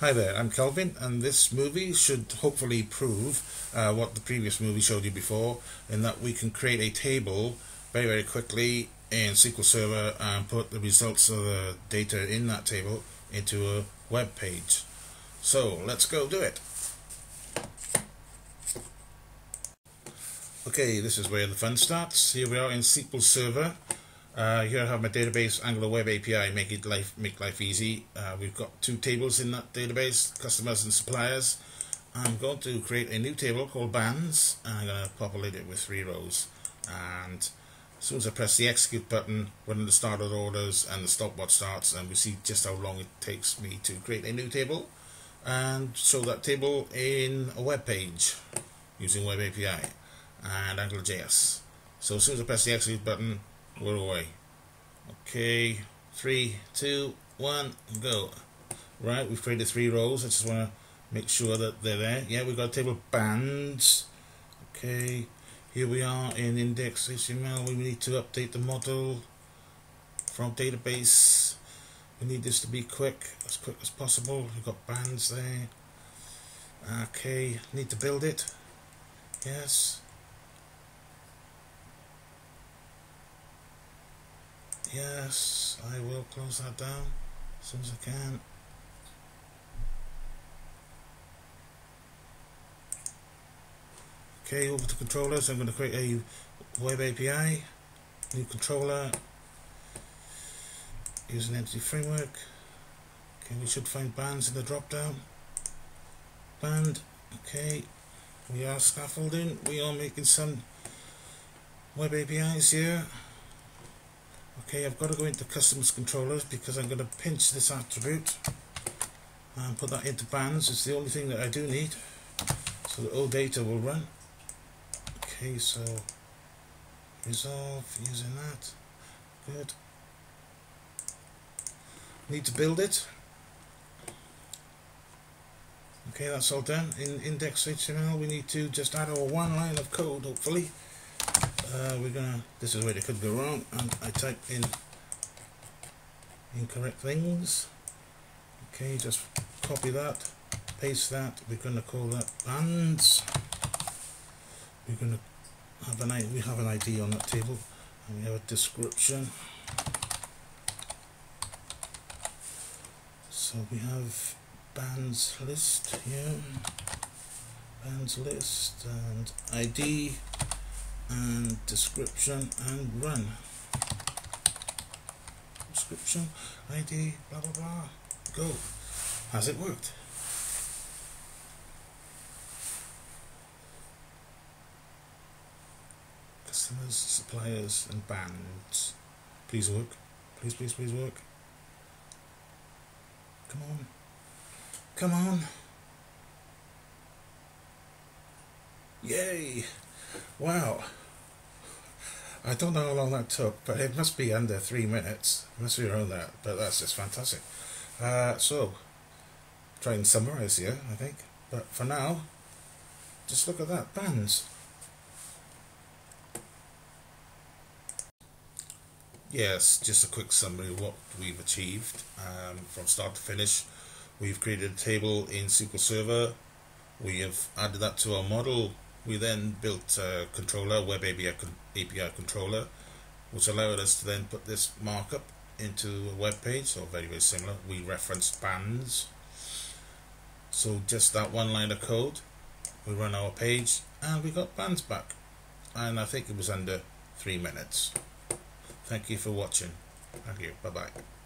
Hi there, I'm Kelvin, and this movie should hopefully prove uh, what the previous movie showed you before, in that we can create a table very, very quickly in SQL Server and put the results of the data in that table into a web page. So let's go do it. Okay, this is where the fun starts. Here we are in SQL Server. Uh, here I have my database Angular Web API, make it life make life easy. Uh, we've got two tables in that database, customers and suppliers. I'm going to create a new table called bands, and I'm going to populate it with three rows. And as soon as I press the execute button, we're run the started orders and the stopwatch starts, and we see just how long it takes me to create a new table and show that table in a web page using Web API and AngularJS. So as soon as I press the execute button, we're away. Okay, three, two, one, go. Right, we've created three rows. I just want to make sure that they're there. Yeah, we've got a table of bands. Okay, here we are in index HTML. We need to update the model from database. We need this to be quick, as quick as possible. We've got bands there. Okay, need to build it. Yes. Yes, I will close that down as soon as I can. Okay, over to controllers. I'm going to create a web API, new controller, use an entity framework. Okay, we should find bands in the drop down. Band, okay, we are scaffolding, we are making some web APIs here. Okay, I've got to go into customers controllers because I'm going to pinch this attribute and put that into bands. It's the only thing that I do need. So the OData will run. Okay, so resolve using that. Good. Need to build it. Okay, that's all done. In index HTML, we need to just add our one line of code, hopefully uh, we're gonna this is where it could go wrong and I type in incorrect things. Okay just copy that paste that. We're gonna call that bands. We're gonna have an we have an ID on that table and we have a description. So we have bands list here. Bands list and ID and description and run. Description, ID, blah blah blah. Go. Has it worked? Customers, suppliers, and bands. Please work. Please, please, please work. Come on. Come on. Yay! Wow. I don't know how long that took, but it must be under three minutes. It must be around that, but that's just fantastic. Uh, so, try and summarize here, I think. But for now, just look at that, bands. Yes, just a quick summary of what we've achieved um, from start to finish. We've created a table in SQL Server. We have added that to our model we then built a controller, web API, API controller, which allowed us to then put this markup into a web page, so very, very similar. We referenced bands. So just that one line of code, we run our page and we got bands back. And I think it was under three minutes. Thank you for watching. Thank you. Bye-bye.